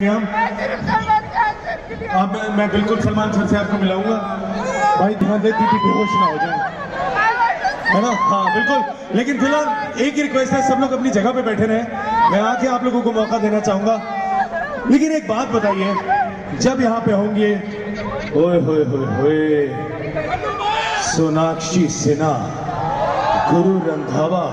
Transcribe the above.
हम मैं, मैं बिल्कुल सलमान सर से आपको मिलाऊँगा। भाई ध्यान दे दीदी बेहोश ना हो जाए। है ना? हाँ बिल्कुल। लेकिन फ़िलहाल एक ही रिक्वेस्ट है सब लोग अपनी जगह पे बैठे रहे। मैं आके आप लोगों को मौका देना चाहूँगा। लेकिन एक बात बताइए जब यहाँ पे होंगे ओए होए होए होए सोनाक्षी सिन्हा गुरु रंधावा